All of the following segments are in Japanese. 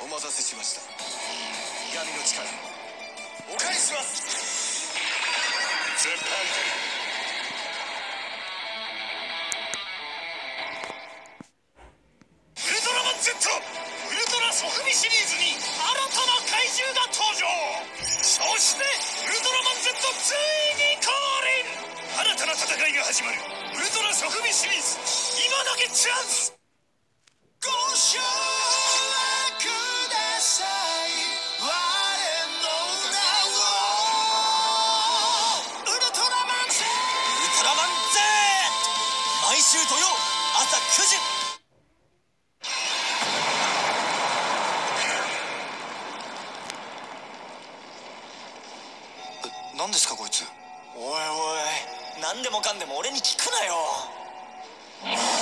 お待たせしました闇の力お返しします始まるウルトラソフビシリーズ。今だけチャンス。ご賞ください我の名を。ウルトラマン Z ウルトラマン。Z 毎週土曜朝9時。何ですかこいつ。おいおい何でもかんでも俺に聞くなよ。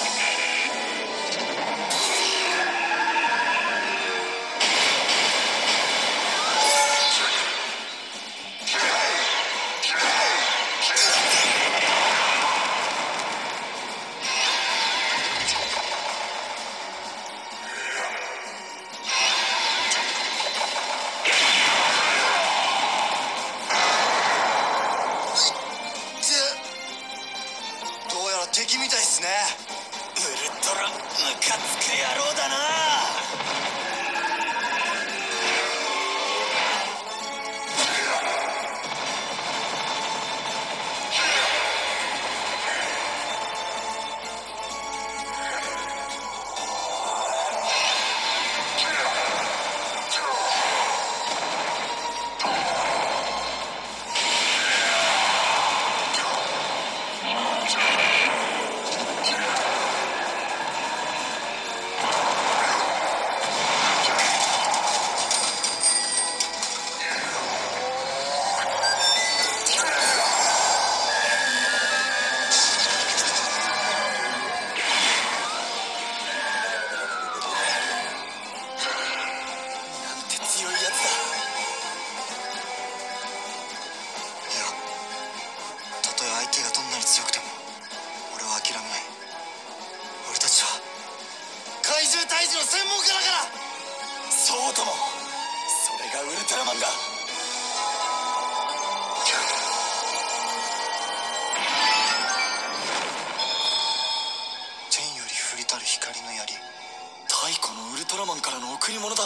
敵みたいっすね。ウルトラムカつく野郎だな。退治の専門家だから。そうともそれがウルトラマンだ。天より降りたる光の槍太古のウルトラマンからの贈り物だ。